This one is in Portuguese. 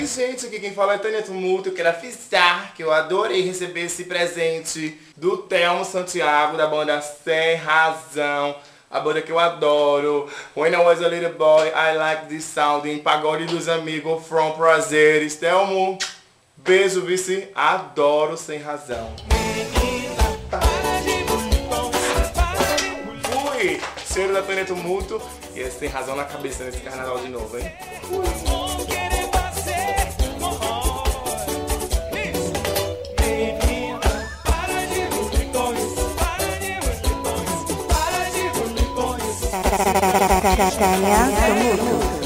gente, aqui quem fala é Tânia Tumulto. Eu quero avisar que eu adorei receber esse presente do Telmo Santiago, da banda Sem Razão. A banda que eu adoro. When I was a little boy, I like this sound. Em Pagode dos Amigos, From Prazeres. Telmo, beijo, vice. Adoro Sem Razão. Fui! Cheiro da Tânia Tumulto. E esse tem razão na cabeça nesse carnaval de novo, hein? 改良生物。